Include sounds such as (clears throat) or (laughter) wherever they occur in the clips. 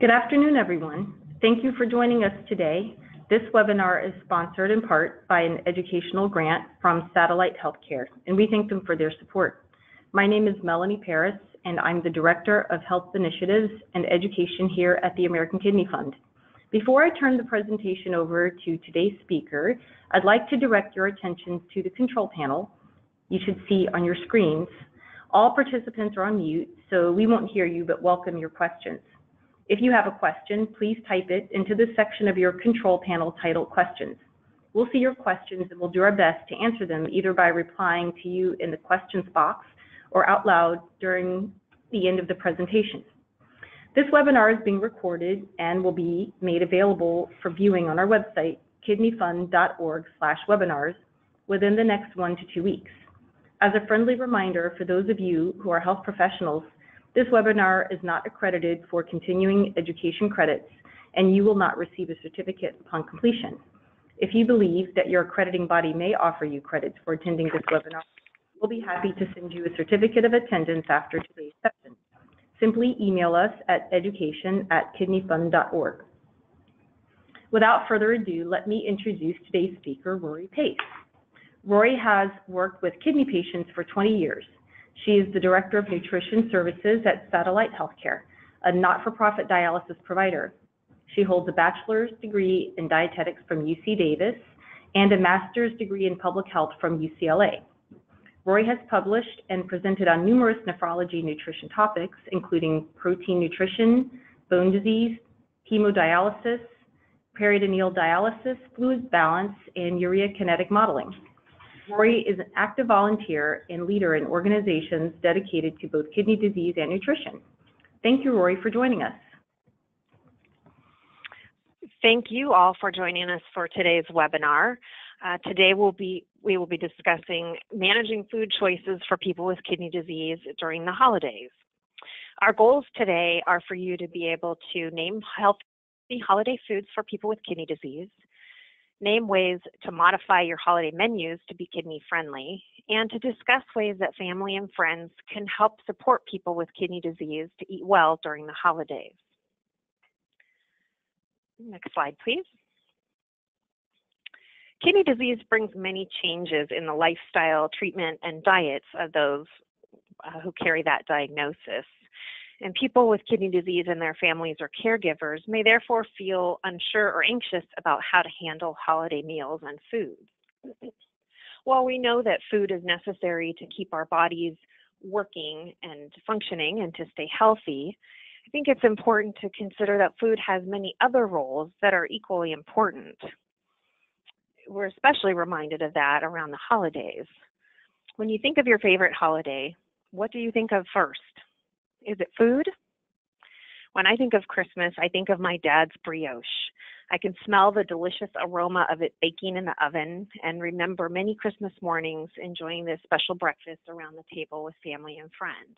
Good afternoon, everyone. Thank you for joining us today. This webinar is sponsored in part by an educational grant from Satellite Healthcare, and we thank them for their support. My name is Melanie Paris, and I'm the Director of Health Initiatives and Education here at the American Kidney Fund. Before I turn the presentation over to today's speaker, I'd like to direct your attention to the control panel you should see on your screens. All participants are on mute, so we won't hear you, but welcome your questions. If you have a question, please type it into the section of your control panel titled Questions. We'll see your questions and we'll do our best to answer them either by replying to you in the questions box or out loud during the end of the presentation. This webinar is being recorded and will be made available for viewing on our website, kidneyfund.org slash webinars, within the next one to two weeks. As a friendly reminder for those of you who are health professionals this webinar is not accredited for continuing education credits, and you will not receive a certificate upon completion. If you believe that your accrediting body may offer you credits for attending this webinar, we'll be happy to send you a certificate of attendance after today's session. Simply email us at education at kidneyfund.org. Without further ado, let me introduce today's speaker, Rory Pace. Rory has worked with kidney patients for 20 years. She is the Director of Nutrition Services at Satellite Healthcare, a not-for-profit dialysis provider. She holds a bachelor's degree in dietetics from UC Davis and a master's degree in public health from UCLA. Rory has published and presented on numerous nephrology nutrition topics, including protein nutrition, bone disease, hemodialysis, peritoneal dialysis, fluid balance, and urea kinetic modeling. Rory is an active volunteer and leader in organizations dedicated to both kidney disease and nutrition. Thank you, Rory, for joining us. Thank you all for joining us for today's webinar. Uh, today we'll be, we will be discussing managing food choices for people with kidney disease during the holidays. Our goals today are for you to be able to name healthy holiday foods for people with kidney disease, name ways to modify your holiday menus to be kidney friendly, and to discuss ways that family and friends can help support people with kidney disease to eat well during the holidays. Next slide, please. Kidney disease brings many changes in the lifestyle, treatment, and diets of those uh, who carry that diagnosis and people with kidney disease and their families or caregivers may therefore feel unsure or anxious about how to handle holiday meals and food. While we know that food is necessary to keep our bodies working and functioning and to stay healthy, I think it's important to consider that food has many other roles that are equally important. We're especially reminded of that around the holidays. When you think of your favorite holiday, what do you think of first? Is it food? When I think of Christmas, I think of my dad's brioche. I can smell the delicious aroma of it baking in the oven and remember many Christmas mornings enjoying this special breakfast around the table with family and friends.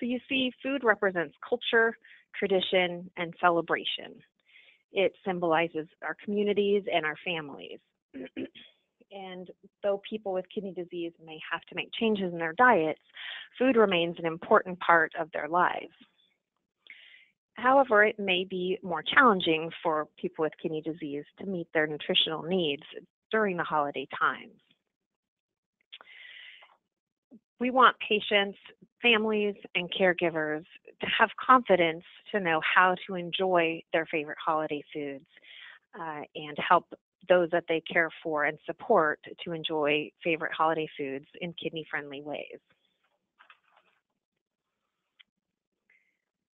So you see, food represents culture, tradition, and celebration. It symbolizes our communities and our families. (clears throat) And though people with kidney disease may have to make changes in their diets, food remains an important part of their lives. However, it may be more challenging for people with kidney disease to meet their nutritional needs during the holiday times. We want patients, families, and caregivers to have confidence to know how to enjoy their favorite holiday foods uh, and help those that they care for and support to enjoy favorite holiday foods in kidney friendly ways.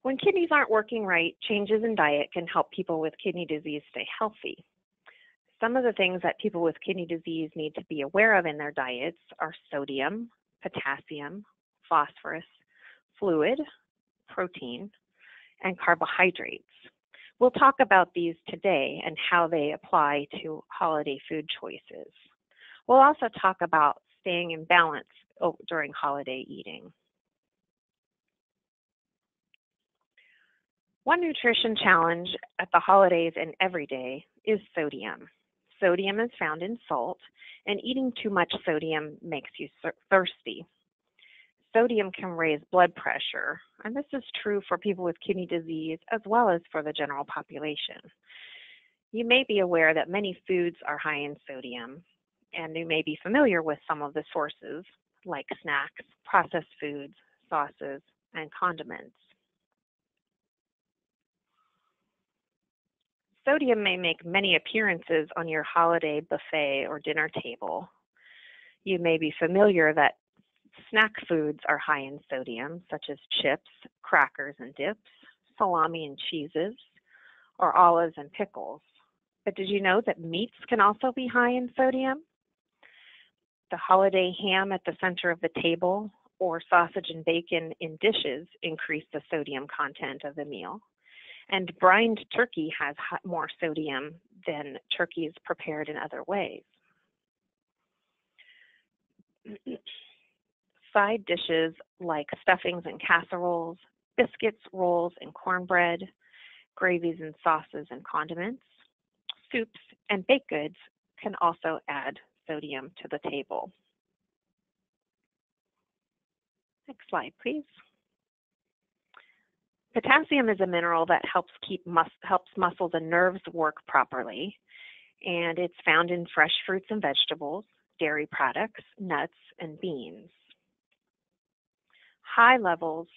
When kidneys aren't working right, changes in diet can help people with kidney disease stay healthy. Some of the things that people with kidney disease need to be aware of in their diets are sodium, potassium, phosphorus, fluid, protein, and carbohydrates. We'll talk about these today and how they apply to holiday food choices. We'll also talk about staying in balance oh, during holiday eating. One nutrition challenge at the holidays and every day is sodium. Sodium is found in salt, and eating too much sodium makes you thirsty. Sodium can raise blood pressure, and this is true for people with kidney disease as well as for the general population. You may be aware that many foods are high in sodium, and you may be familiar with some of the sources like snacks, processed foods, sauces, and condiments. Sodium may make many appearances on your holiday buffet or dinner table. You may be familiar that snack foods are high in sodium, such as chips, crackers and dips, salami and cheeses, or olives and pickles. But did you know that meats can also be high in sodium? The holiday ham at the center of the table or sausage and bacon in dishes increase the sodium content of the meal. And brined turkey has more sodium than turkeys prepared in other ways. (clears throat) Side dishes like stuffings and casseroles, biscuits, rolls, and cornbread, gravies and sauces and condiments, soups, and baked goods can also add sodium to the table. Next slide, please. Potassium is a mineral that helps keep mus helps muscles and nerves work properly, and it's found in fresh fruits and vegetables, dairy products, nuts, and beans. High levels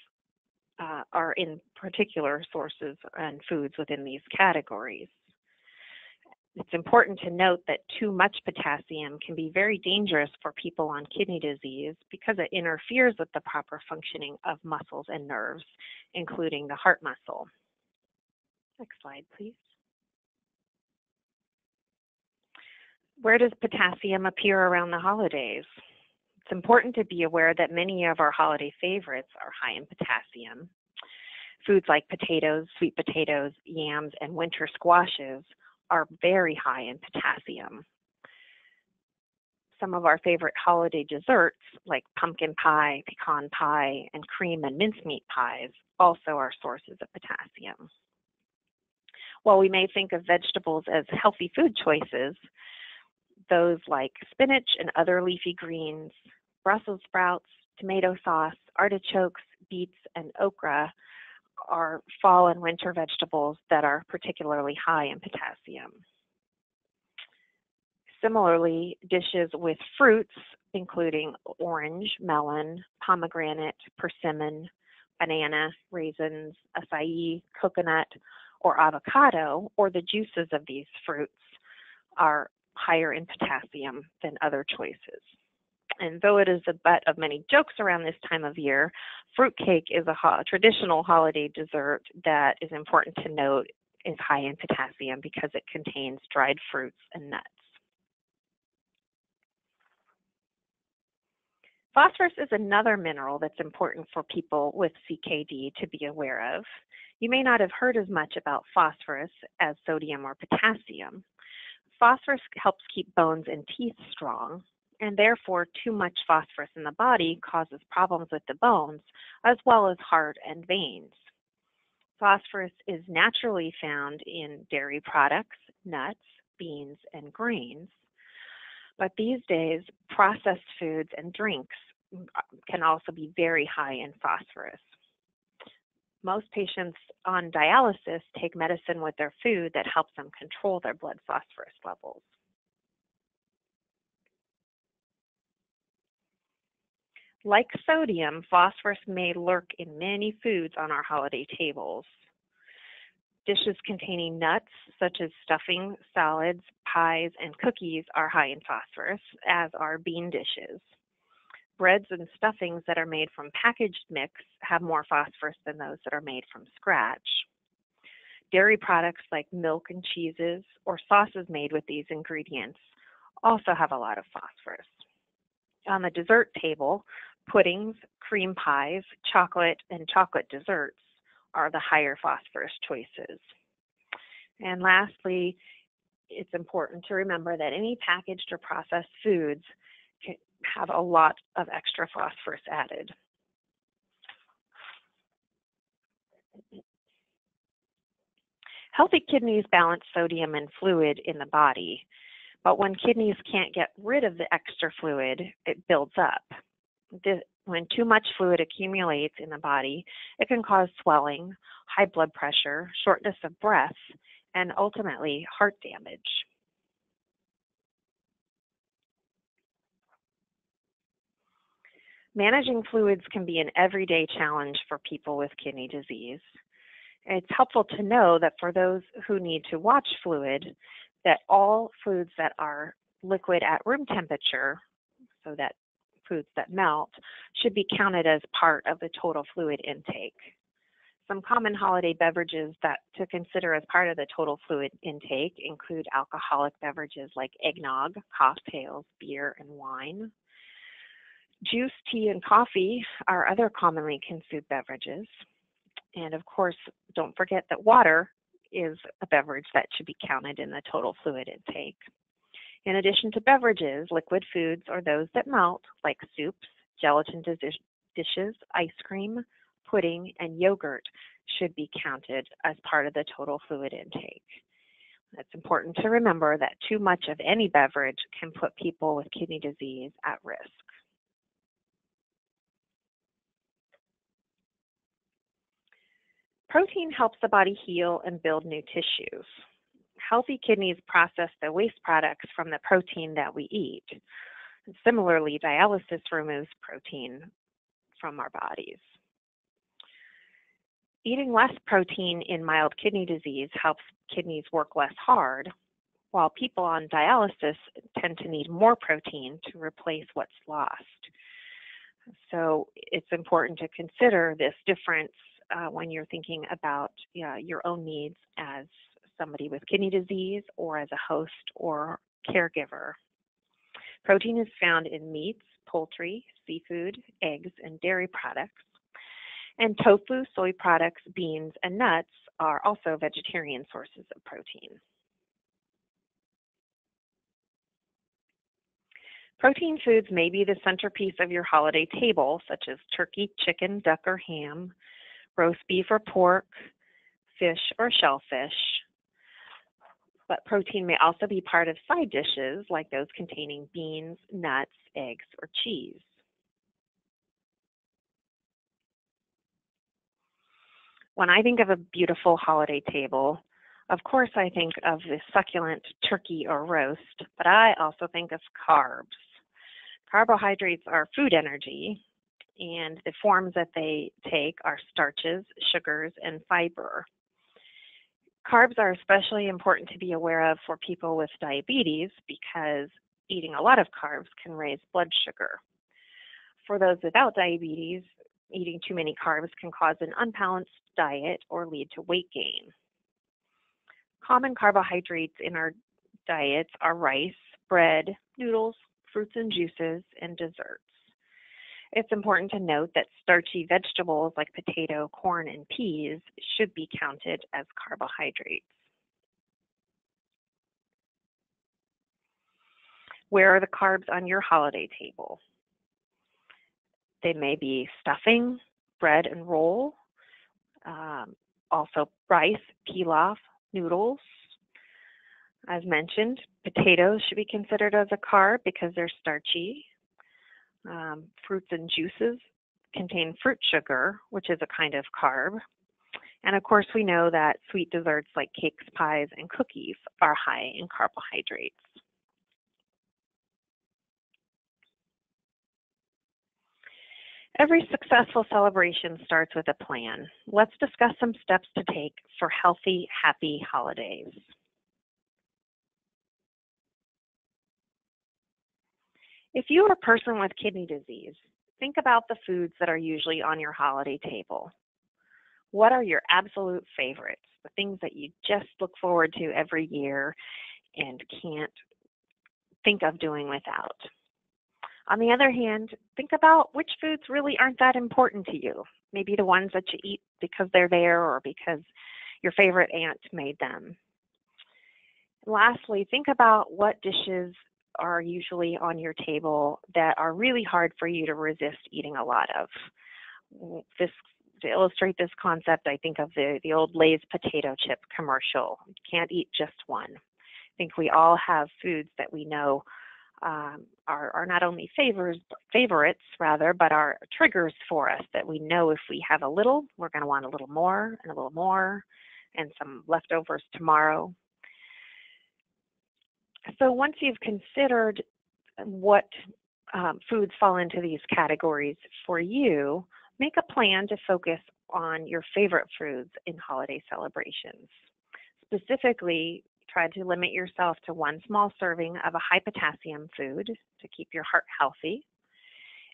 uh, are in particular sources and foods within these categories. It's important to note that too much potassium can be very dangerous for people on kidney disease because it interferes with the proper functioning of muscles and nerves, including the heart muscle. Next slide, please. Where does potassium appear around the holidays? It's important to be aware that many of our holiday favorites are high in potassium. Foods like potatoes, sweet potatoes, yams, and winter squashes are very high in potassium. Some of our favorite holiday desserts, like pumpkin pie, pecan pie, and cream and mincemeat pies, also are sources of potassium. While we may think of vegetables as healthy food choices, those like spinach and other leafy greens, Brussels sprouts, tomato sauce, artichokes, beets, and okra are fall and winter vegetables that are particularly high in potassium. Similarly, dishes with fruits, including orange, melon, pomegranate, persimmon, banana, raisins, acai, coconut, or avocado, or the juices of these fruits, are higher in potassium than other choices. And though it is the butt of many jokes around this time of year, fruitcake is a ho traditional holiday dessert that is important to note is high in potassium because it contains dried fruits and nuts. Phosphorus is another mineral that's important for people with CKD to be aware of. You may not have heard as much about phosphorus as sodium or potassium. Phosphorus helps keep bones and teeth strong, and therefore too much phosphorus in the body causes problems with the bones as well as heart and veins. Phosphorus is naturally found in dairy products, nuts, beans, and grains. But these days, processed foods and drinks can also be very high in phosphorus. Most patients on dialysis take medicine with their food that helps them control their blood phosphorus levels. Like sodium, phosphorus may lurk in many foods on our holiday tables. Dishes containing nuts, such as stuffing, salads, pies, and cookies, are high in phosphorus, as are bean dishes. Breads and stuffings that are made from packaged mix have more phosphorus than those that are made from scratch. Dairy products like milk and cheeses or sauces made with these ingredients also have a lot of phosphorus. On the dessert table, Puddings, cream pies, chocolate, and chocolate desserts are the higher phosphorus choices. And lastly, it's important to remember that any packaged or processed foods have a lot of extra phosphorus added. Healthy kidneys balance sodium and fluid in the body, but when kidneys can't get rid of the extra fluid, it builds up. When too much fluid accumulates in the body, it can cause swelling, high blood pressure, shortness of breath, and ultimately heart damage. Managing fluids can be an everyday challenge for people with kidney disease. It's helpful to know that for those who need to watch fluid, that all foods that are liquid at room temperature, so that foods that melt, should be counted as part of the total fluid intake. Some common holiday beverages that to consider as part of the total fluid intake include alcoholic beverages like eggnog, cocktails, beer, and wine. Juice, tea, and coffee are other commonly consumed beverages. And of course, don't forget that water is a beverage that should be counted in the total fluid intake. In addition to beverages, liquid foods are those that melt, like soups, gelatin dishes, ice cream, pudding, and yogurt should be counted as part of the total fluid intake. It's important to remember that too much of any beverage can put people with kidney disease at risk. Protein helps the body heal and build new tissues. Healthy kidneys process the waste products from the protein that we eat. Similarly, dialysis removes protein from our bodies. Eating less protein in mild kidney disease helps kidneys work less hard, while people on dialysis tend to need more protein to replace what's lost. So it's important to consider this difference uh, when you're thinking about your own needs as somebody with kidney disease or as a host or caregiver. Protein is found in meats, poultry, seafood, eggs, and dairy products. And tofu, soy products, beans, and nuts are also vegetarian sources of protein. Protein foods may be the centerpiece of your holiday table, such as turkey, chicken, duck, or ham, roast beef or pork, fish or shellfish. But protein may also be part of side dishes like those containing beans, nuts, eggs, or cheese. When I think of a beautiful holiday table, of course I think of the succulent turkey or roast, but I also think of carbs. Carbohydrates are food energy, and the forms that they take are starches, sugars, and fiber. Carbs are especially important to be aware of for people with diabetes because eating a lot of carbs can raise blood sugar. For those without diabetes, eating too many carbs can cause an unbalanced diet or lead to weight gain. Common carbohydrates in our diets are rice, bread, noodles, fruits and juices, and desserts. It's important to note that starchy vegetables like potato, corn, and peas should be counted as carbohydrates. Where are the carbs on your holiday table? They may be stuffing, bread and roll, um, also rice, pilaf, noodles. As mentioned, potatoes should be considered as a carb because they're starchy. Um, fruits and juices contain fruit sugar, which is a kind of carb. And of course, we know that sweet desserts like cakes, pies, and cookies are high in carbohydrates. Every successful celebration starts with a plan. Let's discuss some steps to take for healthy, happy holidays. If you are a person with kidney disease, think about the foods that are usually on your holiday table. What are your absolute favorites? The things that you just look forward to every year and can't think of doing without. On the other hand, think about which foods really aren't that important to you. Maybe the ones that you eat because they're there or because your favorite aunt made them. Lastly, think about what dishes are usually on your table that are really hard for you to resist eating a lot of. This to illustrate this concept, I think of the, the old Lay's potato chip commercial. You can't eat just one. I think we all have foods that we know um, are, are not only favors, favorites rather, but are triggers for us that we know if we have a little, we're going to want a little more and a little more and some leftovers tomorrow. So once you've considered what um, foods fall into these categories for you, make a plan to focus on your favorite foods in holiday celebrations. Specifically, try to limit yourself to one small serving of a high potassium food to keep your heart healthy,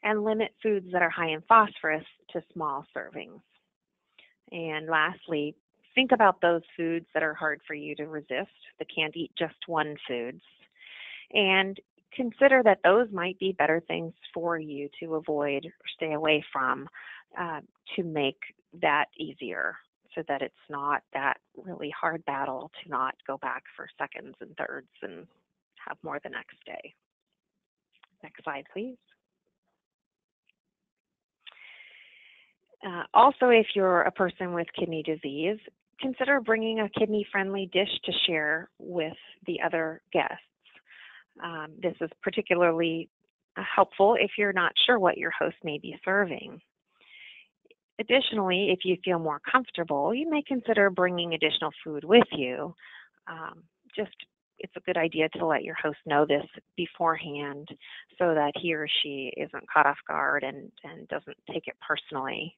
and limit foods that are high in phosphorus to small servings. And lastly, think about those foods that are hard for you to resist, the can't eat just one foods, and consider that those might be better things for you to avoid or stay away from uh, to make that easier so that it's not that really hard battle to not go back for seconds and thirds and have more the next day. Next slide, please. Uh, also, if you're a person with kidney disease, consider bringing a kidney-friendly dish to share with the other guests. Um, this is particularly uh, helpful if you're not sure what your host may be serving. Additionally, if you feel more comfortable, you may consider bringing additional food with you. Um, just it's a good idea to let your host know this beforehand so that he or she isn't caught off guard and, and doesn't take it personally.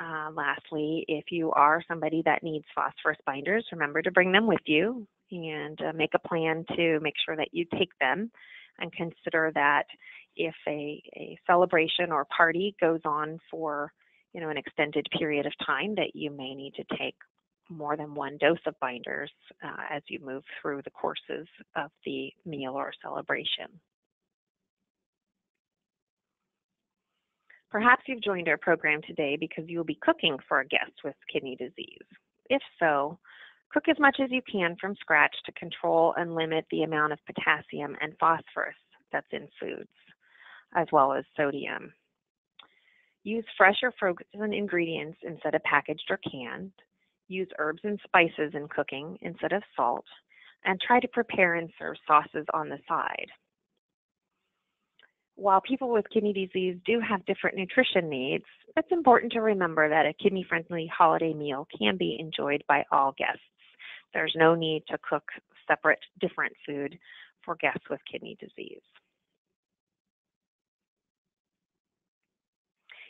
Uh, lastly, if you are somebody that needs phosphorus binders, remember to bring them with you and uh, make a plan to make sure that you take them and consider that if a, a celebration or party goes on for you know, an extended period of time that you may need to take more than one dose of binders uh, as you move through the courses of the meal or celebration. Perhaps you've joined our program today because you will be cooking for a guest with kidney disease. If so, cook as much as you can from scratch to control and limit the amount of potassium and phosphorus that's in foods, as well as sodium. Use fresh or frozen ingredients instead of packaged or canned. Use herbs and spices in cooking instead of salt. And try to prepare and serve sauces on the side. While people with kidney disease do have different nutrition needs, it's important to remember that a kidney friendly holiday meal can be enjoyed by all guests. There's no need to cook separate, different food for guests with kidney disease.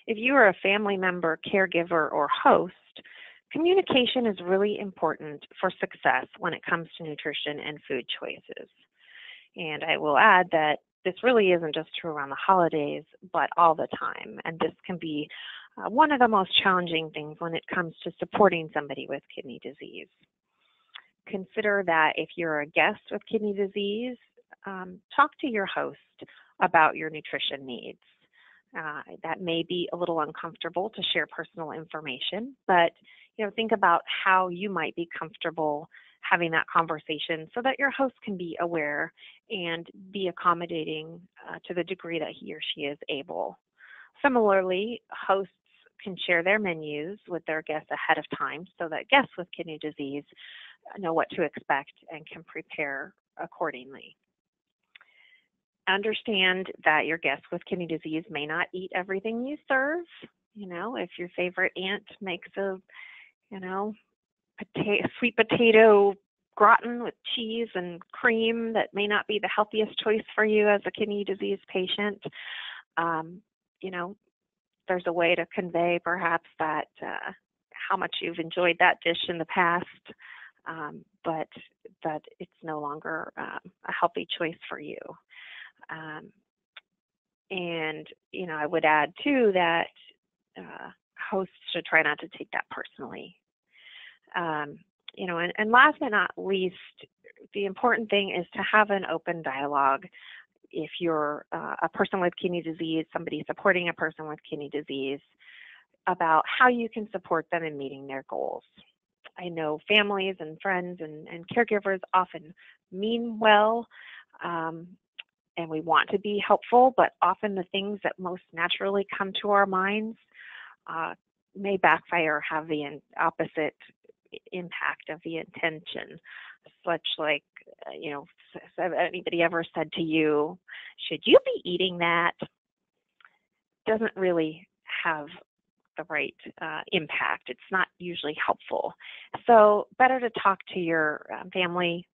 If you are a family member, caregiver, or host, communication is really important for success when it comes to nutrition and food choices. And I will add that this really isn't just true around the holidays, but all the time. And this can be uh, one of the most challenging things when it comes to supporting somebody with kidney disease. Consider that if you're a guest with kidney disease, um, talk to your host about your nutrition needs. Uh, that may be a little uncomfortable to share personal information, but you know, think about how you might be comfortable having that conversation so that your host can be aware and be accommodating uh, to the degree that he or she is able. Similarly, hosts can share their menus with their guests ahead of time so that guests with kidney disease know what to expect and can prepare accordingly understand that your guests with kidney disease may not eat everything you serve. You know, if your favorite aunt makes a, you know, potato, sweet potato gratin with cheese and cream that may not be the healthiest choice for you as a kidney disease patient, um, you know, there's a way to convey perhaps that uh, how much you've enjoyed that dish in the past, um, but that it's no longer um, a healthy choice for you. Um, and, you know, I would add too that uh, hosts should try not to take that personally. Um, you know, and, and last but not least, the important thing is to have an open dialogue. If you're uh, a person with kidney disease, somebody supporting a person with kidney disease, about how you can support them in meeting their goals. I know families and friends and, and caregivers often mean well, um, and we want to be helpful, but often the things that most naturally come to our minds uh, may backfire, or have the opposite impact of the intention. such like, uh, you know, anybody ever said to you, should you be eating that? Doesn't really have the right uh, impact. It's not usually helpful. So, better to talk to your um, family,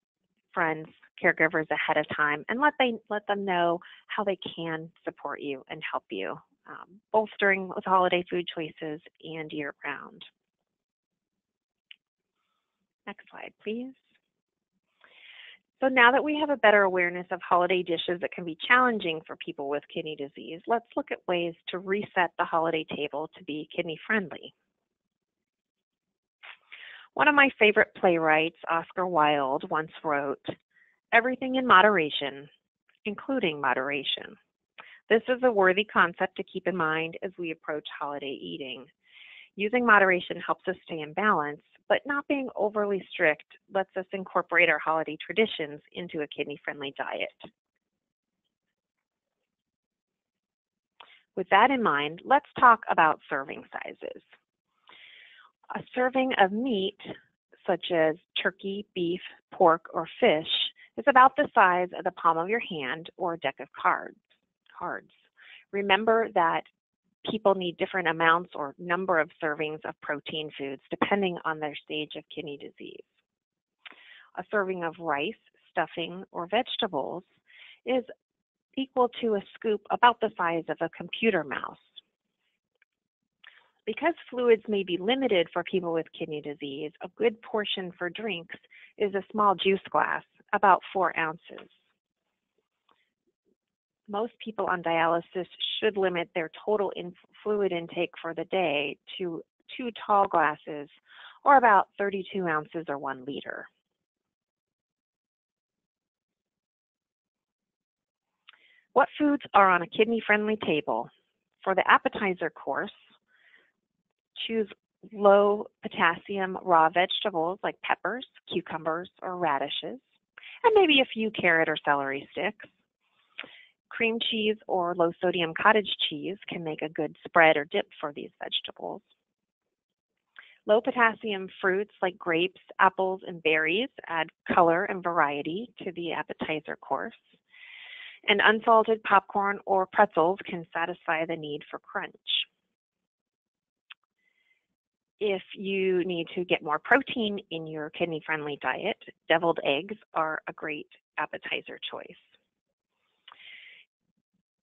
friends, caregivers ahead of time and let they let them know how they can support you and help you, um, both during with holiday food choices and year round. Next slide, please. So now that we have a better awareness of holiday dishes that can be challenging for people with kidney disease, let's look at ways to reset the holiday table to be kidney friendly. One of my favorite playwrights, Oscar Wilde, once wrote, everything in moderation, including moderation. This is a worthy concept to keep in mind as we approach holiday eating. Using moderation helps us stay in balance, but not being overly strict lets us incorporate our holiday traditions into a kidney friendly diet. With that in mind, let's talk about serving sizes. A serving of meat, such as turkey, beef, pork, or fish, is about the size of the palm of your hand or a deck of cards. cards. Remember that people need different amounts or number of servings of protein foods depending on their stage of kidney disease. A serving of rice, stuffing, or vegetables is equal to a scoop about the size of a computer mouse. Because fluids may be limited for people with kidney disease, a good portion for drinks is a small juice glass about four ounces. Most people on dialysis should limit their total in fluid intake for the day to two tall glasses or about 32 ounces or one liter. What foods are on a kidney friendly table? For the appetizer course, choose low potassium raw vegetables like peppers, cucumbers, or radishes and maybe a few carrot or celery sticks. Cream cheese or low sodium cottage cheese can make a good spread or dip for these vegetables. Low potassium fruits like grapes, apples, and berries add color and variety to the appetizer course. And unsalted popcorn or pretzels can satisfy the need for crunch if you need to get more protein in your kidney friendly diet, deviled eggs are a great appetizer choice.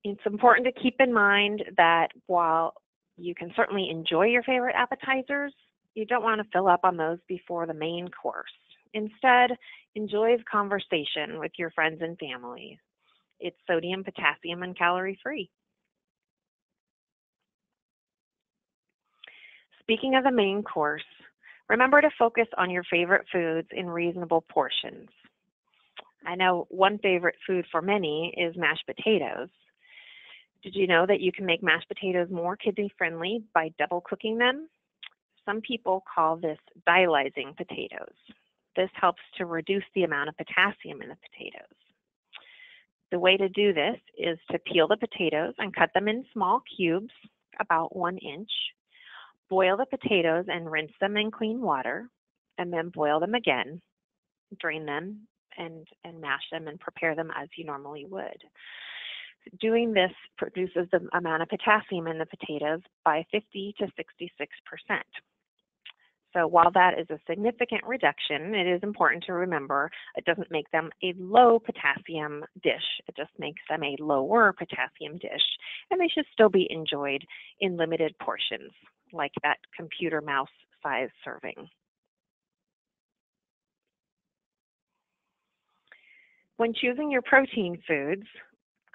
It's important to keep in mind that while you can certainly enjoy your favorite appetizers, you don't want to fill up on those before the main course. Instead, enjoy the conversation with your friends and family. It's sodium, potassium, and calorie free. Speaking of the main course, remember to focus on your favorite foods in reasonable portions. I know one favorite food for many is mashed potatoes. Did you know that you can make mashed potatoes more kidney friendly by double cooking them? Some people call this dialyzing potatoes. This helps to reduce the amount of potassium in the potatoes. The way to do this is to peel the potatoes and cut them in small cubes, about one inch. Boil the potatoes and rinse them in clean water, and then boil them again, drain them, and, and mash them and prepare them as you normally would. Doing this produces the amount of potassium in the potatoes by 50 to 66 percent. So while that is a significant reduction, it is important to remember it doesn't make them a low potassium dish. It just makes them a lower potassium dish, and they should still be enjoyed in limited portions like that computer mouse size serving. When choosing your protein foods,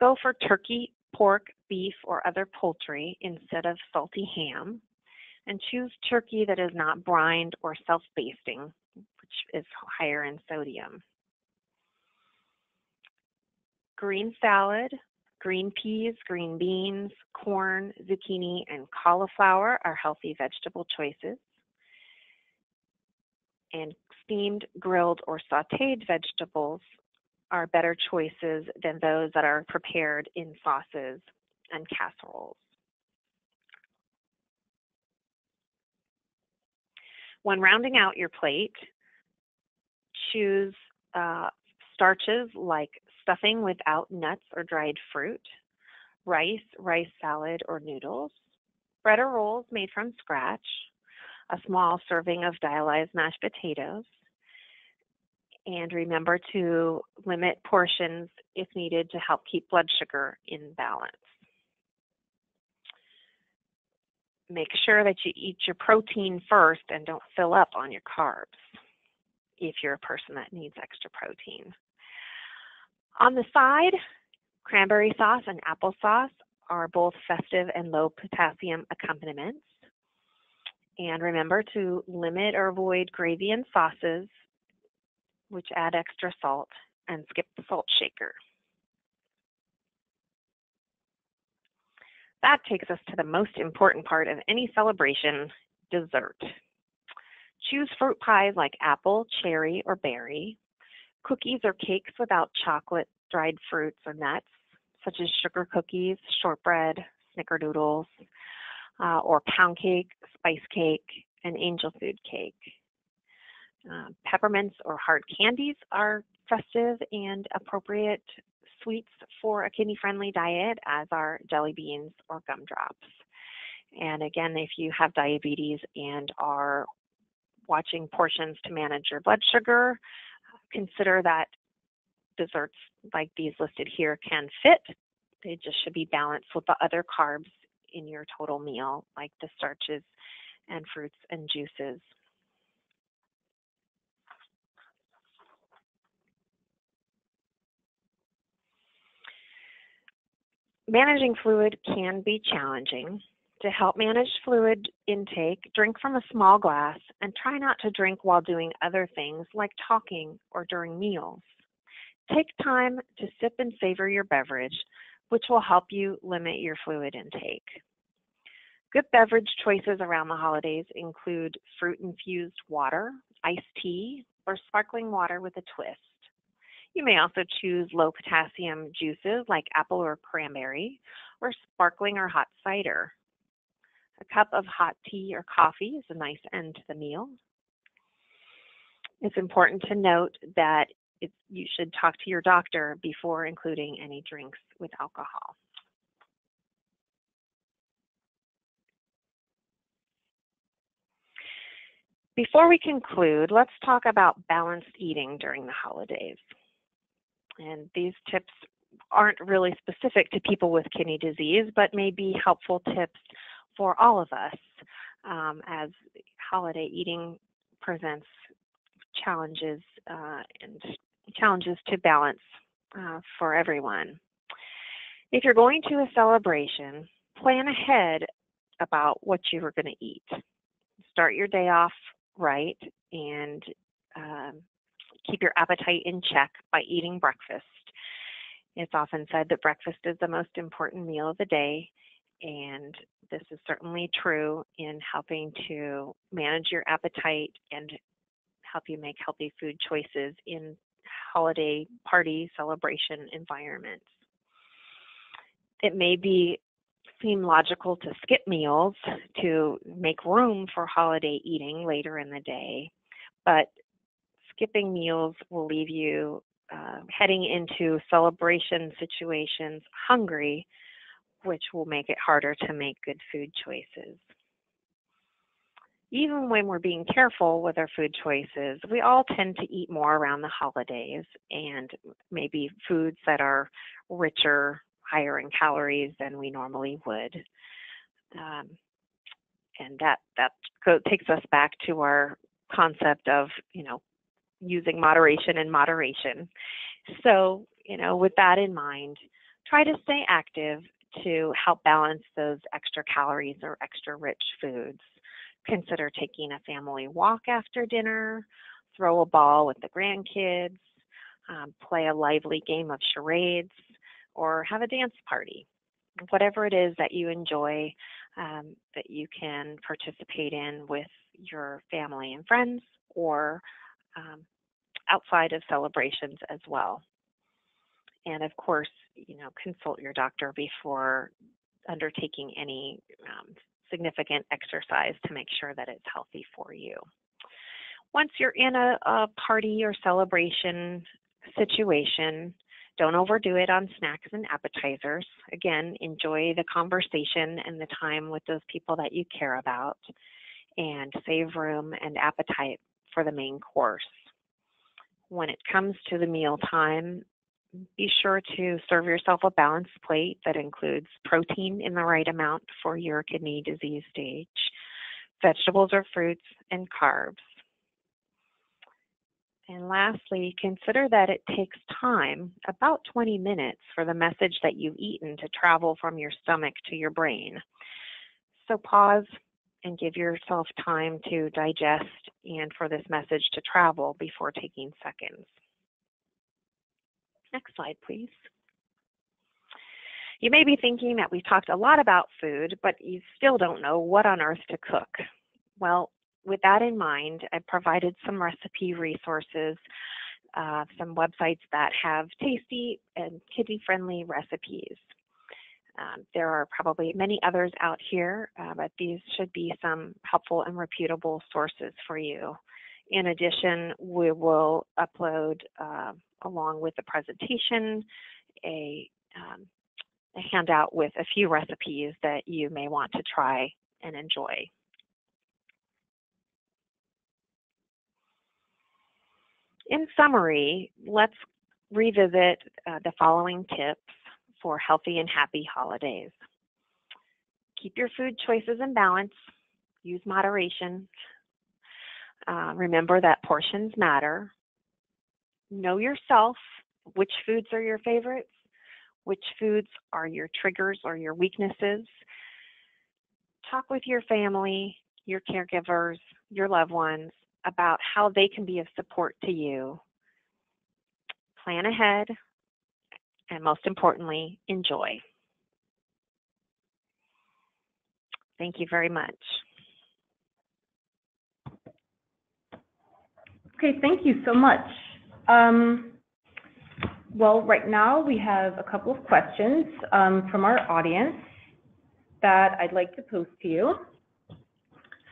go for turkey, pork, beef, or other poultry instead of salty ham, and choose turkey that is not brined or self-basting, which is higher in sodium. Green salad, Green peas, green beans, corn, zucchini, and cauliflower are healthy vegetable choices. And steamed, grilled, or sauteed vegetables are better choices than those that are prepared in sauces and casseroles. When rounding out your plate, choose uh, starches like stuffing without nuts or dried fruit, rice, rice salad, or noodles, bread or rolls made from scratch, a small serving of dialyzed mashed potatoes, and remember to limit portions if needed to help keep blood sugar in balance. Make sure that you eat your protein first and don't fill up on your carbs if you're a person that needs extra protein. On the side, cranberry sauce and applesauce are both festive and low potassium accompaniments. And remember to limit or avoid gravy and sauces, which add extra salt, and skip the salt shaker. That takes us to the most important part of any celebration, dessert. Choose fruit pies like apple, cherry, or berry, cookies or cakes without chocolate, dried fruits, or nuts, such as sugar cookies, shortbread, snickerdoodles, uh, or pound cake, spice cake, and angel food cake. Uh, peppermints or hard candies are festive and appropriate sweets for a kidney friendly diet, as are jelly beans or gumdrops. And again, if you have diabetes and are watching portions to manage your blood sugar, consider that desserts like these listed here can fit. They just should be balanced with the other carbs in your total meal, like the starches and fruits and juices. Managing fluid can be challenging. To help manage fluid intake, drink from a small glass and try not to drink while doing other things like talking or during meals. Take time to sip and savor your beverage, which will help you limit your fluid intake. Good beverage choices around the holidays include fruit infused water, iced tea, or sparkling water with a twist. You may also choose low potassium juices like apple or cranberry, or sparkling or hot cider. A cup of hot tea or coffee is a nice end to the meal. It's important to note that it, you should talk to your doctor before including any drinks with alcohol. Before we conclude, let's talk about balanced eating during the holidays. And these tips aren't really specific to people with kidney disease, but may be helpful tips for all of us um, as holiday eating presents challenges uh, and challenges to balance uh, for everyone. If you're going to a celebration, plan ahead about what you are going to eat. Start your day off right and um, keep your appetite in check by eating breakfast. It's often said that breakfast is the most important meal of the day, and this is certainly true in helping to manage your appetite and help you make healthy food choices in holiday party celebration environments. It may be seem logical to skip meals to make room for holiday eating later in the day, but skipping meals will leave you uh, heading into celebration situations hungry, which will make it harder to make good food choices even when we're being careful with our food choices, we all tend to eat more around the holidays and maybe foods that are richer, higher in calories than we normally would. Um, and that that takes us back to our concept of you know using moderation and moderation. So you know with that in mind, try to stay active to help balance those extra calories or extra rich foods. Consider taking a family walk after dinner, throw a ball with the grandkids, um, play a lively game of charades, or have a dance party. Whatever it is that you enjoy um, that you can participate in with your family and friends or um, outside of celebrations as well. And of course, you know, consult your doctor before undertaking any um, significant exercise to make sure that it's healthy for you. Once you're in a, a party or celebration situation, don't overdo it on snacks and appetizers. Again, enjoy the conversation and the time with those people that you care about and save room and appetite for the main course. When it comes to the meal time, be sure to serve yourself a balanced plate that includes protein in the right amount for your kidney disease stage, vegetables or fruits, and carbs. And lastly, consider that it takes time, about 20 minutes, for the message that you've eaten to travel from your stomach to your brain. So pause and give yourself time to digest and for this message to travel before taking seconds. Next slide, please. You may be thinking that we've talked a lot about food, but you still don't know what on earth to cook. Well, with that in mind, I provided some recipe resources, uh, some websites that have tasty and kidney-friendly recipes. Um, there are probably many others out here, uh, but these should be some helpful and reputable sources for you. In addition, we will upload, uh, along with the presentation, a, um, a handout with a few recipes that you may want to try and enjoy. In summary, let's revisit uh, the following tips for healthy and happy holidays. Keep your food choices in balance. Use moderation. Uh, remember that portions matter. Know yourself. Which foods are your favorites? Which foods are your triggers or your weaknesses? Talk with your family, your caregivers, your loved ones about how they can be of support to you. Plan ahead, and most importantly, enjoy. Thank you very much. Okay, thank you so much. Um, well, right now we have a couple of questions um, from our audience that I'd like to pose to you.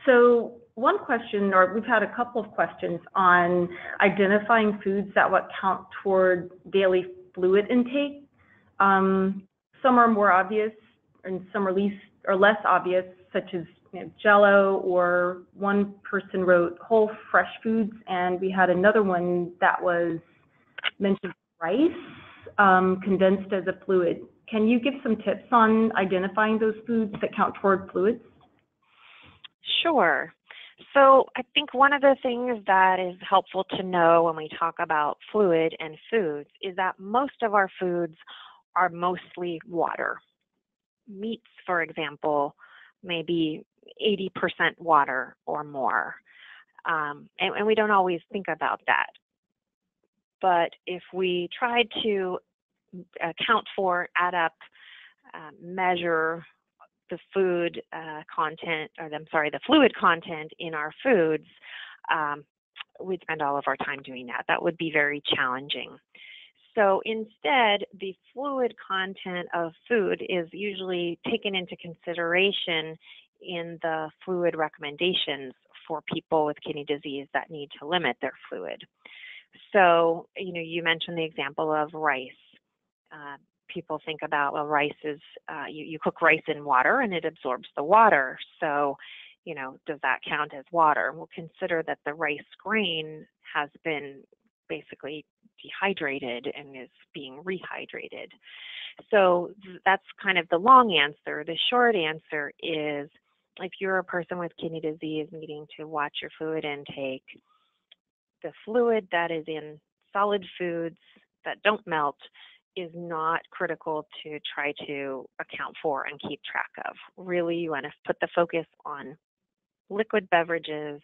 So one question, or we've had a couple of questions on identifying foods that would count toward daily fluid intake. Um, some are more obvious, and some are less obvious, such as you know, Jello, or one person wrote whole fresh foods, and we had another one that was mentioned rice um, condensed as a fluid. Can you give some tips on identifying those foods that count toward fluids? Sure. So I think one of the things that is helpful to know when we talk about fluid and foods is that most of our foods are mostly water. Meats, for example, may be 80% water or more. Um, and, and we don't always think about that. But if we try to account for, add up, uh, measure the food uh, content, or I'm sorry, the fluid content in our foods, um, we'd spend all of our time doing that. That would be very challenging. So instead, the fluid content of food is usually taken into consideration in the fluid recommendations for people with kidney disease that need to limit their fluid. So, you know, you mentioned the example of rice. Uh, people think about well rice is uh, you, you cook rice in water and it absorbs the water. So you know does that count as water? We'll consider that the rice grain has been basically dehydrated and is being rehydrated. So that's kind of the long answer. The short answer is if you're a person with kidney disease needing to watch your fluid intake the fluid that is in solid foods that don't melt is not critical to try to account for and keep track of. Really, you want to put the focus on liquid beverages,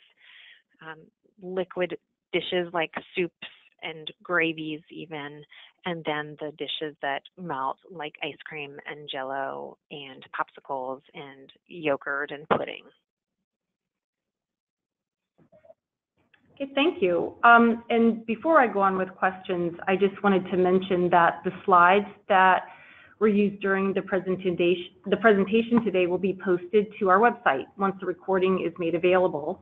um, liquid dishes like soups and gravies, even, and then the dishes that melt, like ice cream and jello and popsicles and yogurt and pudding. Okay, thank you. Um, and before I go on with questions, I just wanted to mention that the slides that were used during the presentation, the presentation today will be posted to our website once the recording is made available.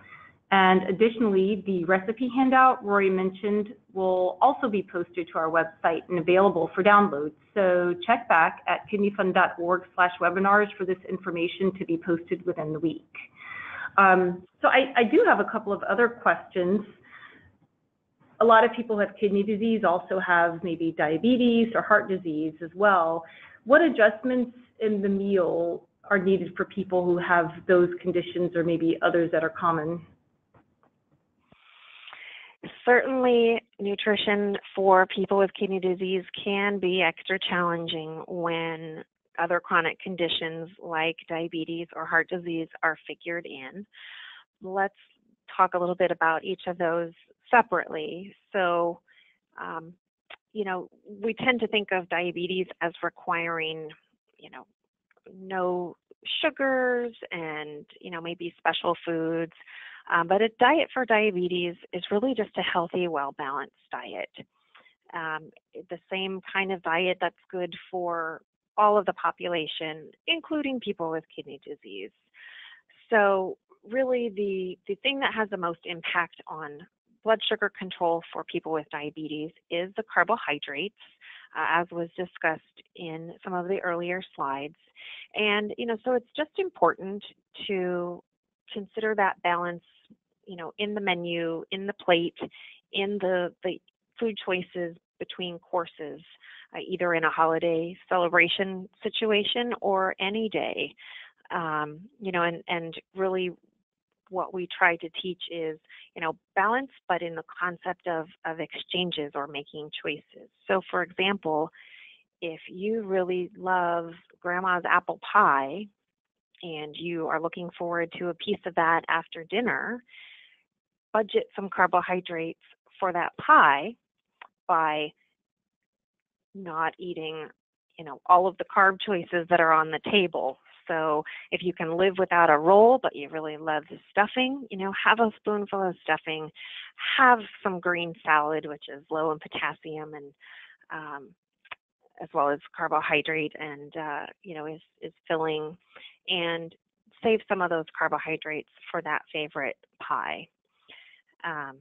And additionally, the recipe handout Rory mentioned will also be posted to our website and available for download. So check back at kidneyfund.org slash webinars for this information to be posted within the week. Um, so I, I do have a couple of other questions. A lot of people have kidney disease, also have maybe diabetes or heart disease as well. What adjustments in the meal are needed for people who have those conditions or maybe others that are common? Certainly, nutrition for people with kidney disease can be extra challenging when other chronic conditions like diabetes or heart disease are figured in. Let's talk a little bit about each of those separately. So, um, you know, we tend to think of diabetes as requiring, you know, no sugars and, you know, maybe special foods. Um, but a diet for diabetes is really just a healthy, well balanced diet. Um, the same kind of diet that's good for all of the population, including people with kidney disease. So, really, the, the thing that has the most impact on blood sugar control for people with diabetes is the carbohydrates, uh, as was discussed in some of the earlier slides. And, you know, so it's just important to consider that balance, you know, in the menu, in the plate, in the, the food choices between courses, uh, either in a holiday celebration situation or any day. Um, you know, and, and really what we try to teach is, you know, balance, but in the concept of, of exchanges or making choices. So, for example, if you really love grandma's apple pie and you are looking forward to a piece of that after dinner, budget some carbohydrates for that pie by not eating, you know, all of the carb choices that are on the table. So if you can live without a roll, but you really love the stuffing, you know, have a spoonful of stuffing, have some green salad, which is low in potassium and um, as well as carbohydrate and uh, you know is is filling, and save some of those carbohydrates for that favorite pie. Um,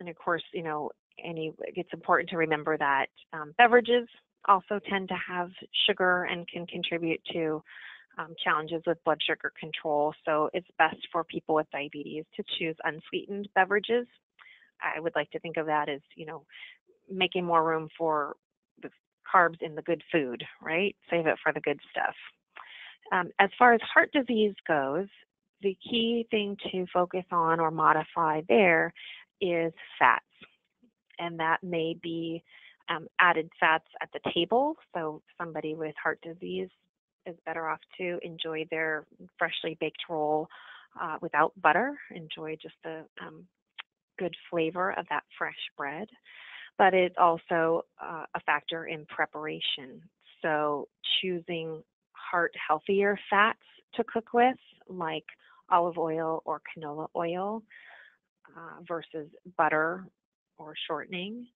and of course, you know, any it's important to remember that um, beverages also tend to have sugar and can contribute to um, challenges with blood sugar control. So it's best for people with diabetes to choose unsweetened beverages. I would like to think of that as, you know, making more room for the carbs in the good food, right? Save it for the good stuff. Um, as far as heart disease goes, the key thing to focus on or modify there is fats. And that may be um, added fats at the table. So somebody with heart disease is better off to enjoy their freshly baked roll uh, without butter. Enjoy just the um, good flavor of that fresh bread. But it's also uh, a factor in preparation. So choosing heart healthier fats to cook with, like olive oil or canola oil, uh, versus butter or shortening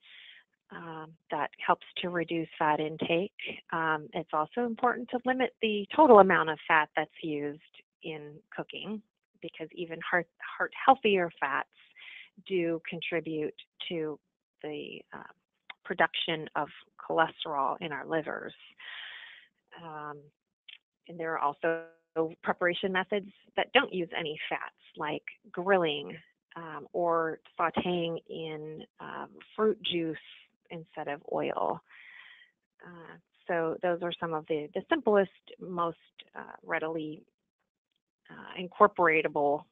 um, that helps to reduce fat intake. Um, it's also important to limit the total amount of fat that's used in cooking because even heart, heart healthier fats do contribute to the uh, production of cholesterol in our livers. Um, and there are also preparation methods that don't use any fats, like grilling um, or sauteing in um, fruit juice instead of oil. Uh, so those are some of the, the simplest, most uh, readily uh, incorporatable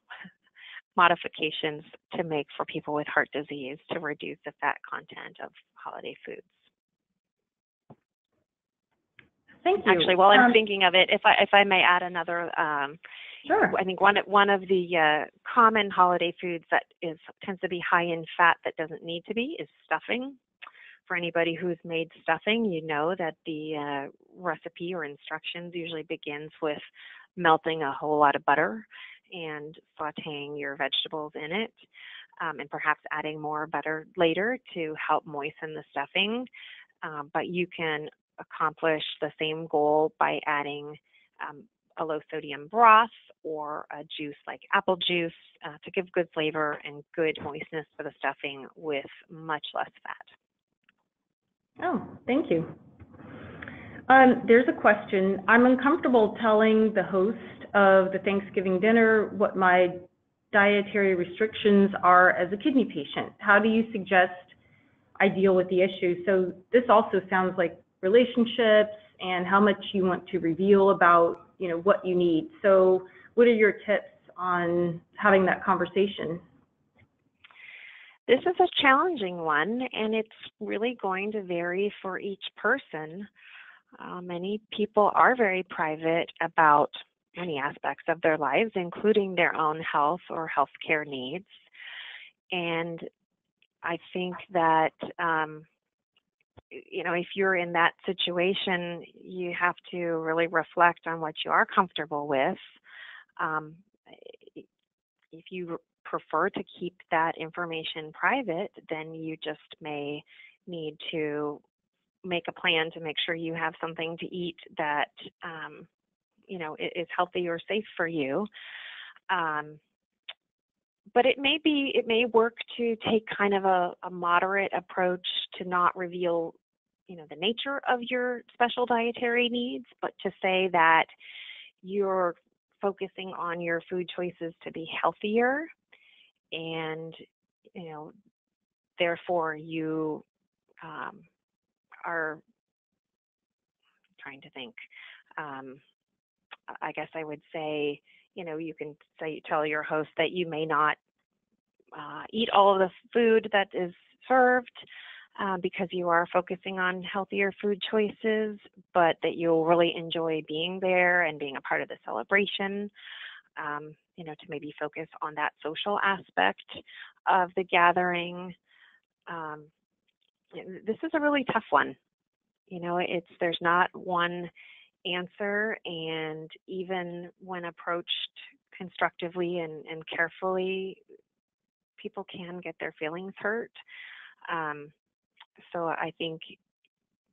(laughs) modifications to make for people with heart disease to reduce the fat content of holiday foods. Thank you. Actually, while I'm Um, thinking of it, if I if I may add another, um, Sure. I think one one of the uh, common holiday foods that is tends to be high in fat that doesn't need to be is stuffing for anybody who's made stuffing, you know that the uh, recipe or instructions usually begins with melting a whole lot of butter and sauteing your vegetables in it, um, and perhaps adding more butter later to help moisten the stuffing. Um, but you can accomplish the same goal by adding um, a low sodium broth or a juice like apple juice uh, to give good flavor and good moistness for the stuffing with much less fat. Oh, thank you. Um, there's a question. I'm uncomfortable telling the host of the Thanksgiving dinner what my dietary restrictions are as a kidney patient. How do you suggest I deal with the issue? So this also sounds like relationships and how much you want to reveal about, you know, what you need. So what are your tips on having that conversation? This is a challenging one, and it's really going to vary for each person. Uh, many people are very private about many aspects of their lives, including their own health or healthcare needs. And I think that, um, you know, if you're in that situation, you have to really reflect on what you are comfortable with. Um, if you prefer to keep that information private, then you just may need to make a plan to make sure you have something to eat that um, you know is healthy or safe for you. Um, but it may be it may work to take kind of a, a moderate approach to not reveal you know the nature of your special dietary needs, but to say that you're focusing on your food choices to be healthier and you know therefore you um, are trying to think. Um, I guess I would say, you know, you can say tell your host that you may not uh, eat all of the food that is served uh, because you are focusing on healthier food choices, but that you'll really enjoy being there and being a part of the celebration. Um, you know, to maybe focus on that social aspect of the gathering. Um, this is a really tough one. You know, it's there's not one answer, and even when approached constructively and, and carefully, people can get their feelings hurt. Um, so I think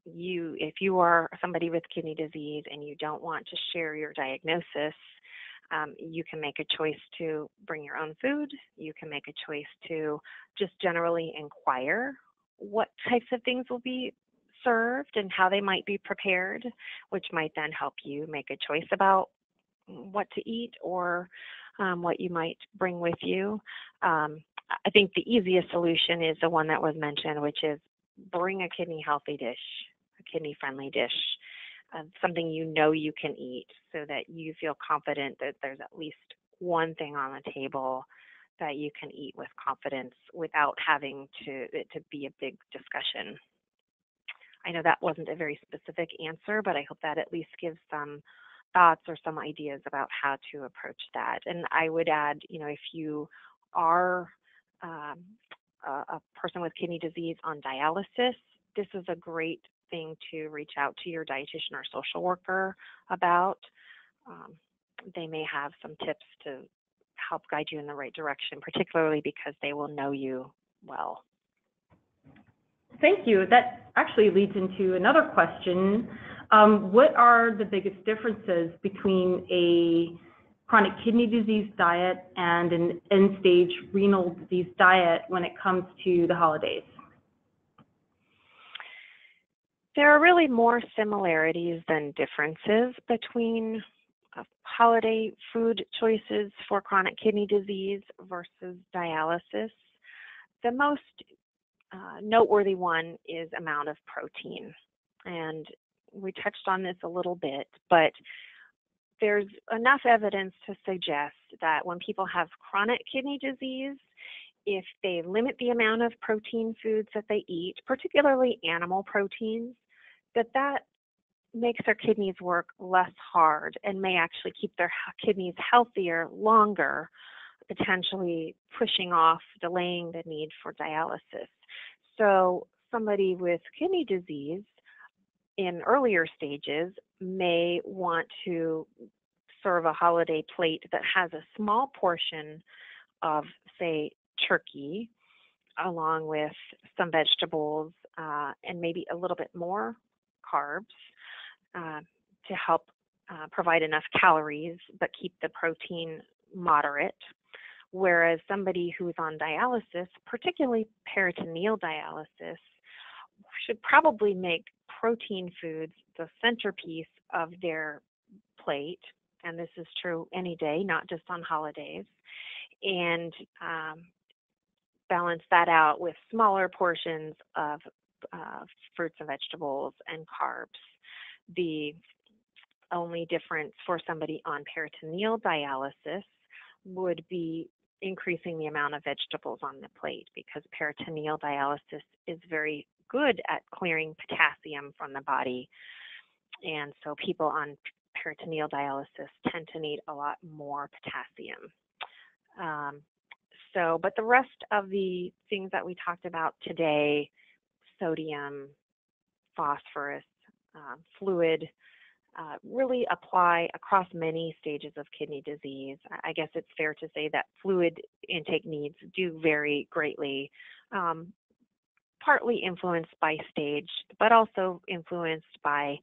you, if you are somebody with kidney disease and you don't want to share your diagnosis, um, you can make a choice to bring your own food. You can make a choice to just generally inquire what types of things will be served and how they might be prepared, which might then help you make a choice about what to eat or um, what you might bring with you. Um, I think the easiest solution is the one that was mentioned, which is bring a kidney healthy dish, a kidney friendly dish, uh, something you know you can eat so that you feel confident that there's at least one thing on the table that you can eat with confidence without having to it to be a big discussion. I know that wasn't a very specific answer, but I hope that at least gives some thoughts or some ideas about how to approach that. And I would add, you know, if you are um, a, person with kidney disease on dialysis, this is a great thing to reach out to your dietitian or social worker about. Um, they may have some tips to help guide you in the right direction, particularly because they will know you well. Thank you. That actually leads into another question. Um, what are the biggest differences between a chronic kidney disease diet and an end stage renal disease diet when it comes to the holidays? There are really more similarities than differences between holiday food choices for chronic kidney disease versus dialysis. The most uh, noteworthy one is amount of protein. And we touched on this a little bit, but there's enough evidence to suggest that when people have chronic kidney disease, if they limit the amount of protein foods that they eat, particularly animal proteins, that that makes their kidneys work less hard and may actually keep their kidneys healthier longer, potentially pushing off, delaying the need for dialysis. So, somebody with kidney disease in earlier stages may want to serve a holiday plate that has a small portion of, say, turkey, along with some vegetables uh, and maybe a little bit more carbs uh, to help uh, provide enough calories but keep the protein moderate. Whereas somebody who's on dialysis, particularly peritoneal dialysis, should probably make protein foods the centerpiece of their plate. And this is true any day, not just on holidays. And um, balance that out with smaller portions of uh, fruits and vegetables and carbs. The only difference for somebody on peritoneal dialysis would be increasing the amount of vegetables on the plate because peritoneal dialysis is very good at clearing potassium from the body. And so people on peritoneal dialysis tend to need a lot more potassium. Um, so, but the rest of the things that we talked about today, sodium, phosphorus, um, fluid, uh, really apply across many stages of kidney disease. I guess it's fair to say that fluid intake needs do vary greatly, um, partly influenced by stage, but also influenced by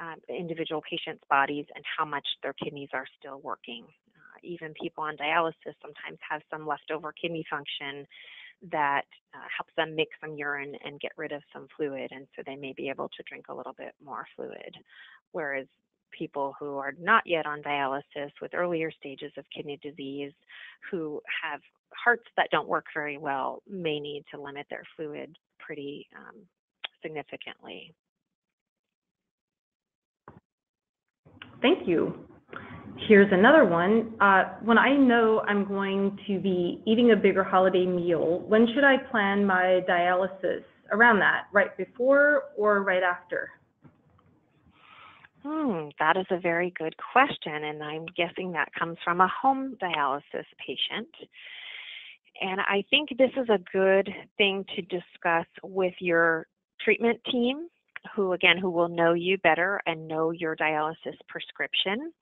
um, individual patients' bodies and how much their kidneys are still working. Uh, even people on dialysis sometimes have some leftover kidney function that uh, helps them make some urine and get rid of some fluid, and so they may be able to drink a little bit more fluid. Whereas people who are not yet on dialysis with earlier stages of kidney disease who have hearts that don't work very well may need to limit their fluid pretty um, significantly. Thank you. Here's another one. Uh, when I know I'm going to be eating a bigger holiday meal, when should I plan my dialysis around that? Right before or right after? Hmm, that is a very good question, and I'm guessing that comes from a home dialysis patient. And I think this is a good thing to discuss with your treatment team, who again, who will know you better and know your dialysis prescription.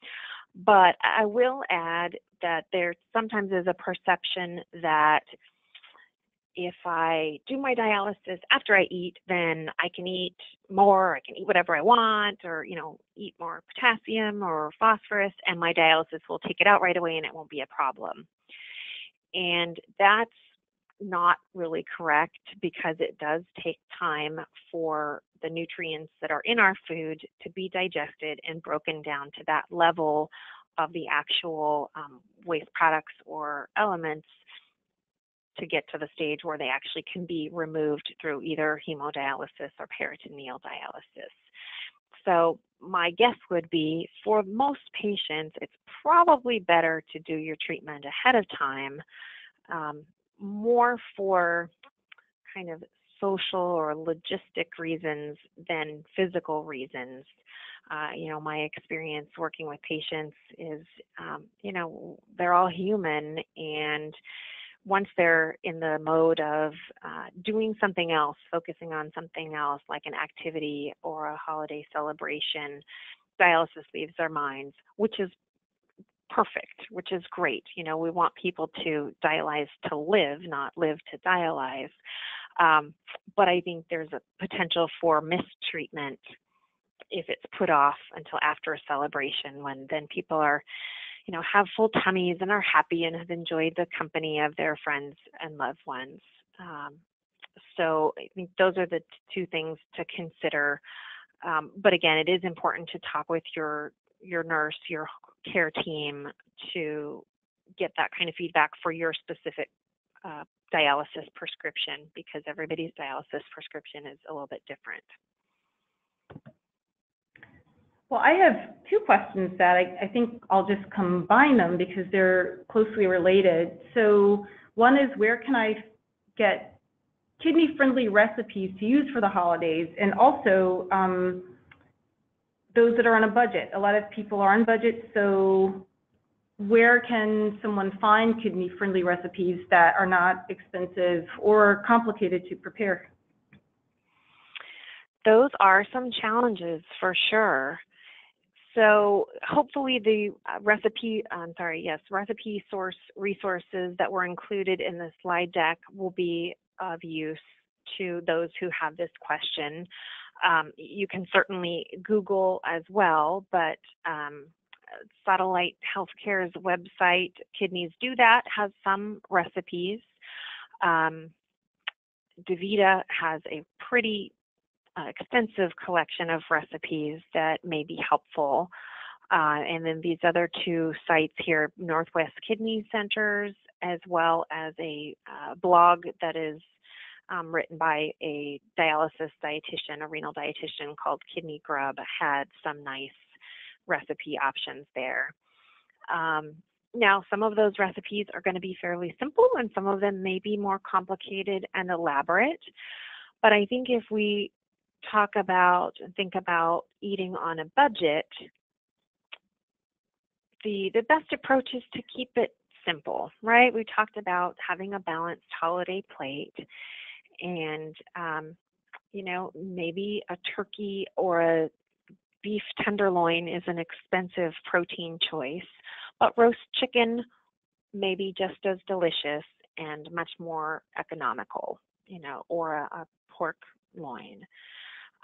But I will add that there sometimes is a perception that if I do my dialysis after I eat, then I can eat more, I can eat whatever I want, or, you know, eat more potassium or phosphorus, and my dialysis will take it out right away and it won't be a problem. And that's not really correct because it does take time for the nutrients that are in our food to be digested and broken down to that level of the actual um, waste products or elements to get to the stage where they actually can be removed through either hemodialysis or peritoneal dialysis. So my guess would be for most patients, it's probably better to do your treatment ahead of time, um, more for kind of social or logistic reasons than physical reasons. Uh, you know, my experience working with patients is, um, you know, they're all human and once they're in the mode of uh, doing something else, focusing on something else like an activity or a holiday celebration, dialysis leaves their minds, which is perfect, which is great. You know, we want people to dialyze to live, not live to dialyze. Um, but I think there's a potential for mistreatment if it's put off until after a celebration when then people are you know, have full tummies and are happy and have enjoyed the company of their friends and loved ones. Um, so I think those are the two things to consider. Um, but again, it is important to talk with your your nurse, your care team to get that kind of feedback for your specific uh, dialysis prescription because everybody's dialysis prescription is a little bit different. Well, I have two questions that I, I think I'll just combine them because they're closely related. So one is where can I get kidney-friendly recipes to use for the holidays? And also, um, those that are on a budget. A lot of people are on budget, so where can someone find kidney-friendly recipes that are not expensive or complicated to prepare? Those are some challenges for sure. So hopefully the recipe, I'm sorry, yes, recipe source resources that were included in the slide deck will be of use to those who have this question. Um, you can certainly Google as well, but um, Satellite Healthcare's website, Kidneys Do That, has some recipes. Um, DaVita has a pretty uh, extensive collection of recipes that may be helpful. Uh, and then these other two sites here, Northwest Kidney Centers, as well as a uh, blog that is um, written by a dialysis dietitian, a renal dietitian called Kidney Grub, had some nice recipe options there. Um, now, some of those recipes are going to be fairly simple and some of them may be more complicated and elaborate. But I think if we talk about and think about eating on a budget, the, the best approach is to keep it simple, right? We talked about having a balanced holiday plate and, um, you know, maybe a turkey or a beef tenderloin is an expensive protein choice, but roast chicken may be just as delicious and much more economical, you know, or a, a pork loin.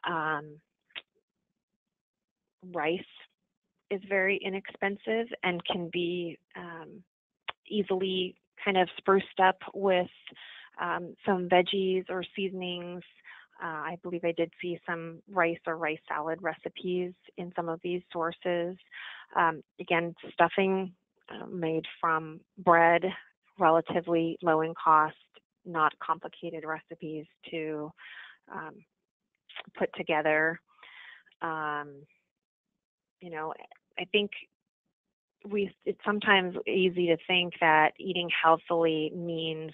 Um, rice is very inexpensive and can be um, easily kind of spruced up with um, some veggies or seasonings. Uh, I believe I did see some rice or rice salad recipes in some of these sources. Um, again, stuffing uh, made from bread, relatively low in cost, not complicated recipes to um, put together. Um, you know, I think we it's sometimes easy to think that eating healthily means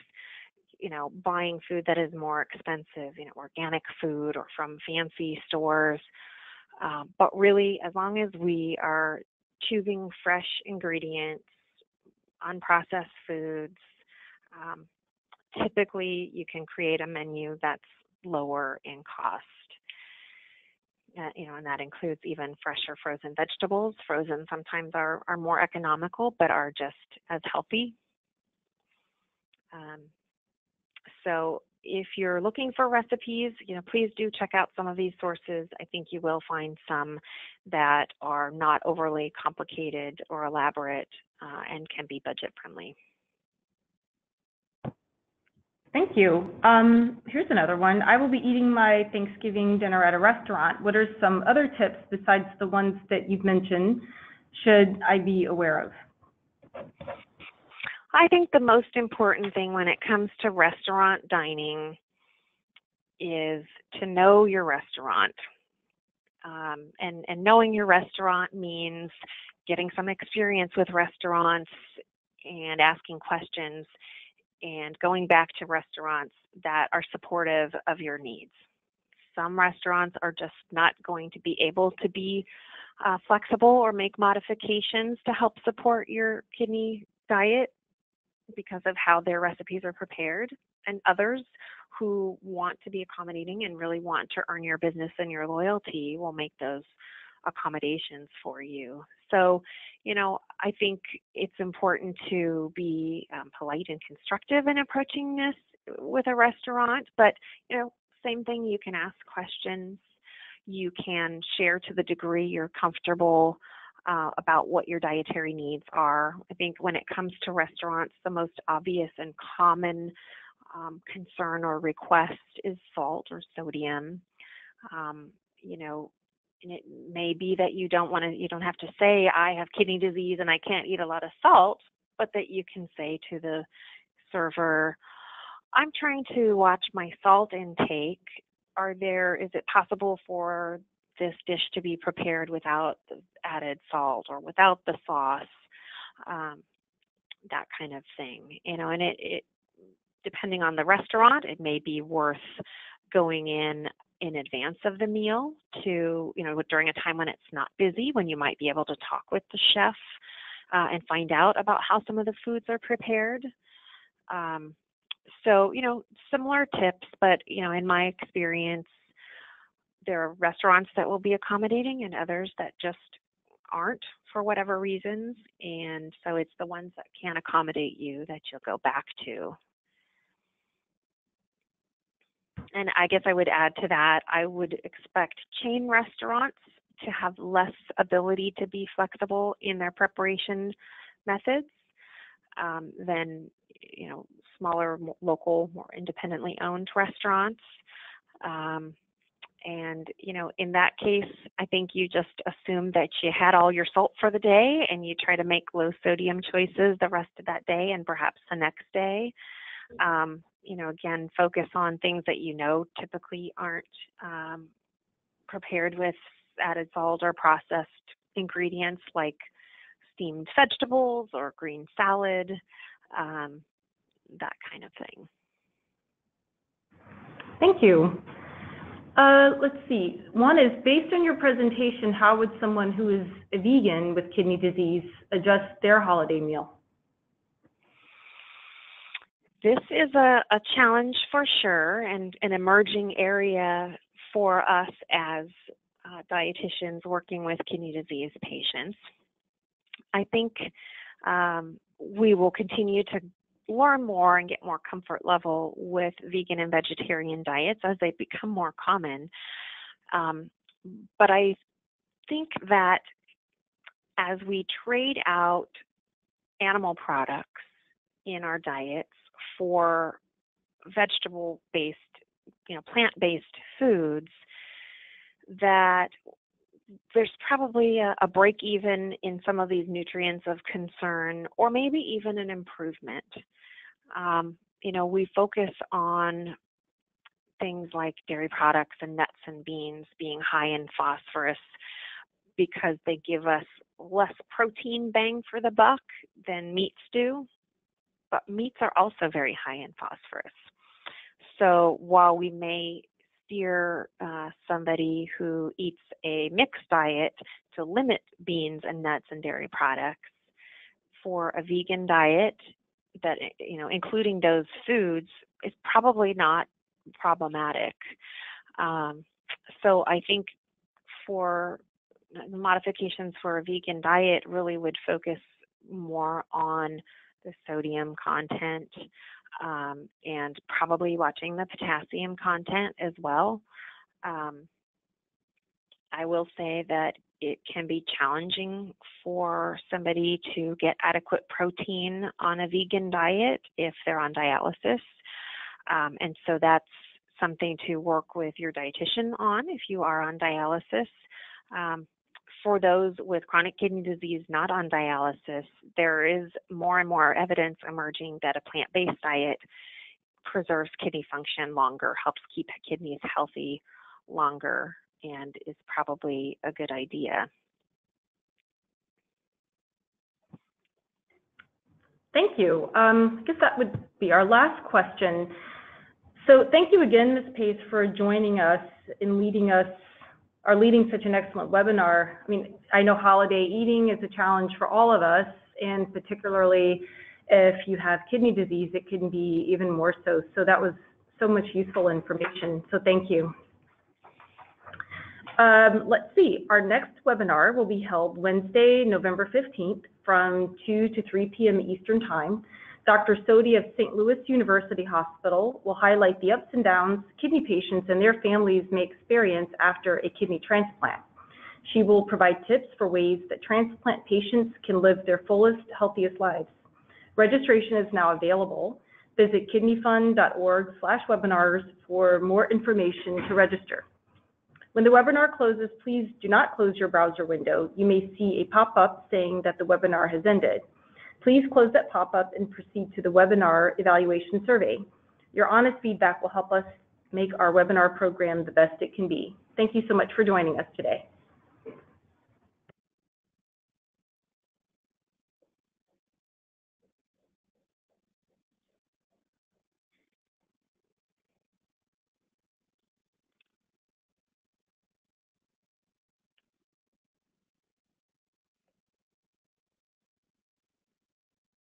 you know buying food that is more expensive you know organic food or from fancy stores um, but really as long as we are choosing fresh ingredients unprocessed foods um, typically you can create a menu that's lower in cost uh, you know, and that includes even fresh or frozen vegetables. Frozen sometimes are, are more economical, but are just as healthy. Um, so if you're looking for recipes, you know, please do check out some of these sources. I think you will find some that are not overly complicated or elaborate uh, and can be budget friendly. Thank you. Um, here's another one. I will be eating my Thanksgiving dinner at a restaurant. What are some other tips besides the ones that you've mentioned should I be aware of? I think the most important thing when it comes to restaurant dining is to know your restaurant. Um, and, and knowing your restaurant means getting some experience with restaurants and asking questions and going back to restaurants that are supportive of your needs. Some restaurants are just not going to be able to be uh, flexible or make modifications to help support your kidney diet because of how their recipes are prepared. And others who want to be accommodating and really want to earn your business and your loyalty will make those accommodations for you. So, you know, I think it's important to be um, polite and constructive in approaching this with a restaurant, but, you know, same thing, you can ask questions. You can share to the degree you're comfortable uh, about what your dietary needs are. I think when it comes to restaurants, the most obvious and common um, concern or request is salt or sodium. Um, you know, and it may be that you don't want to you don't have to say i have kidney disease and i can't eat a lot of salt but that you can say to the server i'm trying to watch my salt intake are there is it possible for this dish to be prepared without added salt or without the sauce um, that kind of thing you know and it, it depending on the restaurant it may be worth going in in advance of the meal to, you know, during a time when it's not busy, when you might be able to talk with the chef uh, and find out about how some of the foods are prepared. Um, so, you know, similar tips, but, you know, in my experience, there are restaurants that will be accommodating and others that just aren't for whatever reasons. And so it's the ones that can accommodate you that you'll go back to. and I guess I would add to that, I would expect chain restaurants to have less ability to be flexible in their preparation methods um, than you know smaller, local, more independently owned restaurants. Um, and you know, in that case, I think you just assume that you had all your salt for the day, and you try to make low sodium choices the rest of that day, and perhaps the next day. Um, you know, again, focus on things that you know typically aren't um, prepared with added salt or processed ingredients like steamed vegetables or green salad, um, that kind of thing. Thank you. Uh, let's see. One is based on your presentation, how would someone who is a vegan with kidney disease adjust their holiday meal? This is a, a challenge for sure and an emerging area for us as uh, dietitians working with kidney disease patients. I think um, we will continue to learn more and get more comfort level with vegan and vegetarian diets as they become more common. Um, but I think that as we trade out animal products in our diets for vegetable based, you know, plant based foods, that there's probably a, a, break even in some of these nutrients of concern, or maybe even an improvement. Um, you know, we focus on things like dairy products and nuts and beans being high in phosphorus because they give us less protein bang for the buck than meats do. But meats are also very high in phosphorus. So while we may steer uh, somebody who eats a mixed diet to limit beans and nuts and dairy products for a vegan diet that you know including those foods is probably not problematic um, so i think for the modifications for a vegan diet really would focus more on the sodium content um, and probably watching the potassium content as well. Um, I will say that it can be challenging for somebody to get adequate protein on a vegan diet if they're on dialysis. Um, and so that's something to work with your dietitian on if you are on dialysis. Um, for those with chronic kidney disease not on dialysis, there is more and more evidence emerging that a plant based diet preserves kidney function longer, helps keep kidneys healthy longer, and is probably a good idea. Thank you. Um, I guess that would be our last question. So thank you again, Ms. Pace, for joining us and leading us are leading such an excellent webinar. I mean, I know holiday eating is a challenge for all of us, and particularly if you have kidney disease, it can be even more so. So that was so much useful information. So thank you. Um, let's see, our next webinar will be held Wednesday, November 15th from 2 to 3 p.m. Eastern Time. Dr. Sodhi of St. Louis University Hospital will highlight the ups and downs kidney patients and their families may experience after a kidney transplant. She will provide tips for ways that transplant patients can live their fullest, healthiest lives. Registration is now available. Visit kidneyfund.org slash webinars for more information to register. When the webinar closes, please do not close your browser window. You may see a pop-up saying that the webinar has ended. Please close that pop-up and proceed to the webinar evaluation survey. Your honest feedback will help us make our webinar program the best it can be. Thank you so much for joining us today.